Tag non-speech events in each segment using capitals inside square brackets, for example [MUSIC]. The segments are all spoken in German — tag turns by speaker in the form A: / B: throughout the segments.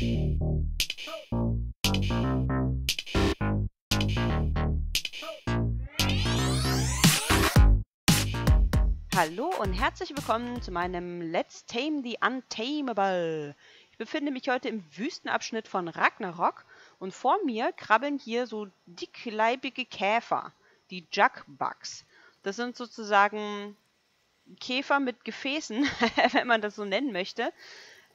A: Hallo und herzlich willkommen zu meinem Let's Tame the Untamable. Ich befinde mich heute im Wüstenabschnitt von Ragnarok und vor mir krabbeln hier so dickleibige Käfer, die Jugbugs. Das sind sozusagen Käfer mit Gefäßen, [LAUGHS] wenn man das so nennen möchte.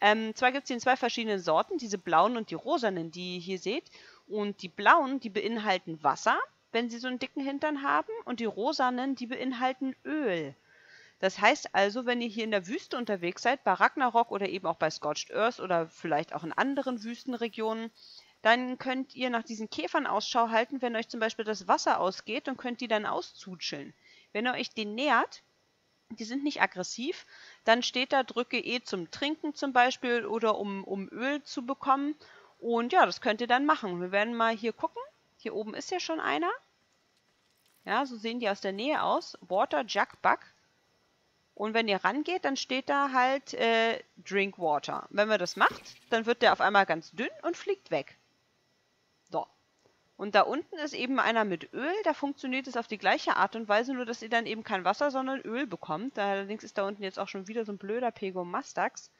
A: Ähm, zwar gibt es hier in zwei verschiedenen Sorten, diese blauen und die rosanen, die ihr hier seht. Und die blauen, die beinhalten Wasser, wenn sie so einen dicken Hintern haben. Und die rosanen, die beinhalten Öl. Das heißt also, wenn ihr hier in der Wüste unterwegs seid, bei Ragnarok oder eben auch bei Scorched Earth oder vielleicht auch in anderen Wüstenregionen, dann könnt ihr nach diesen Käfern Ausschau halten, wenn euch zum Beispiel das Wasser ausgeht und könnt die dann auszutscheln. Wenn ihr euch den nähert, die sind nicht aggressiv, dann steht da, drücke E zum Trinken zum Beispiel oder um, um Öl zu bekommen. Und ja, das könnt ihr dann machen. Wir werden mal hier gucken. Hier oben ist ja schon einer. Ja, so sehen die aus der Nähe aus. Water Jug Bug. Und wenn ihr rangeht, dann steht da halt äh, Drink Water. Wenn man das macht, dann wird der auf einmal ganz dünn und fliegt weg. Und da unten ist eben einer mit Öl, da funktioniert es auf die gleiche Art und Weise, nur dass ihr dann eben kein Wasser, sondern Öl bekommt. Allerdings ist da unten jetzt auch schon wieder so ein blöder Pegomastax.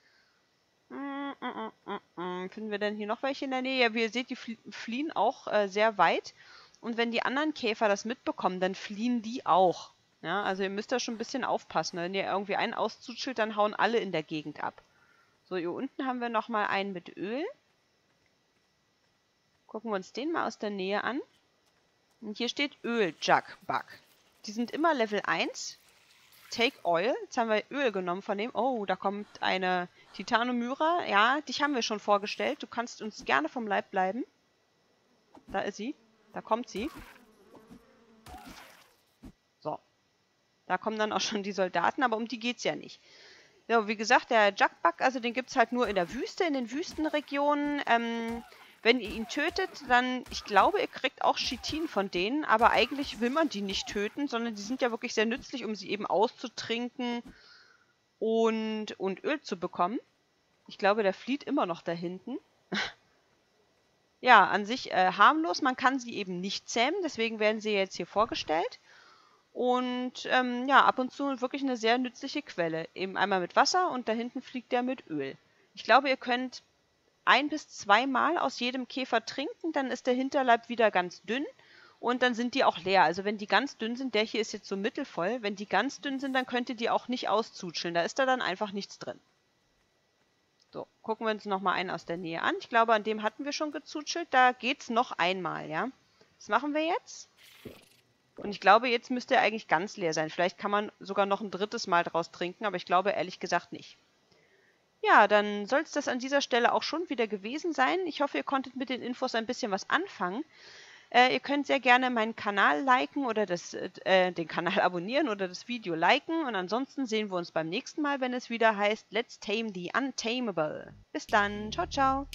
A: Mm, mm, mm, Finden wir denn hier noch welche in der Nähe? Ja, wie ihr seht, die fliehen auch äh, sehr weit. Und wenn die anderen Käfer das mitbekommen, dann fliehen die auch. Ja, also ihr müsst da schon ein bisschen aufpassen. Wenn ihr irgendwie einen auszutschelt, dann hauen alle in der Gegend ab. So, hier unten haben wir nochmal einen mit Öl. Gucken wir uns den mal aus der Nähe an. Und hier steht Öl Jug Bug. Die sind immer Level 1. Take Oil. Jetzt haben wir Öl genommen von dem. Oh, da kommt eine Titanomyra. Ja, dich haben wir schon vorgestellt. Du kannst uns gerne vom Leib bleiben. Da ist sie. Da kommt sie. So. Da kommen dann auch schon die Soldaten, aber um die geht es ja nicht. Ja, wie gesagt, der Jugbug, also den gibt es halt nur in der Wüste, in den Wüstenregionen. Ähm, wenn ihr ihn tötet, dann, ich glaube, ihr kriegt auch Chitin von denen, aber eigentlich will man die nicht töten, sondern die sind ja wirklich sehr nützlich, um sie eben auszutrinken und, und Öl zu bekommen. Ich glaube, der flieht immer noch da hinten. [LAUGHS] ja, an sich äh, harmlos, man kann sie eben nicht zähmen, deswegen werden sie jetzt hier vorgestellt. Und ähm, ja, ab und zu wirklich eine sehr nützliche Quelle. Eben einmal mit Wasser und da hinten fliegt der mit Öl. Ich glaube, ihr könnt ein bis zweimal aus jedem Käfer trinken, dann ist der Hinterleib wieder ganz dünn und dann sind die auch leer. Also wenn die ganz dünn sind, der hier ist jetzt so mittelvoll, wenn die ganz dünn sind, dann könnt ihr die auch nicht auszutscheln. Da ist da dann einfach nichts drin. So, gucken wir uns nochmal einen aus der Nähe an. Ich glaube, an dem hatten wir schon gezutschelt. Da geht es noch einmal, ja. Was machen wir jetzt? Und ich glaube, jetzt müsste er eigentlich ganz leer sein. Vielleicht kann man sogar noch ein drittes Mal draus trinken, aber ich glaube ehrlich gesagt nicht. Ja, dann soll es das an dieser Stelle auch schon wieder gewesen sein. Ich hoffe, ihr konntet mit den Infos ein bisschen was anfangen. Äh, ihr könnt sehr gerne meinen Kanal liken oder das, äh, den Kanal [LAUGHS] abonnieren oder das Video liken. Und ansonsten sehen wir uns beim nächsten Mal, wenn es wieder heißt Let's Tame the Untamable. Bis dann. Ciao, ciao.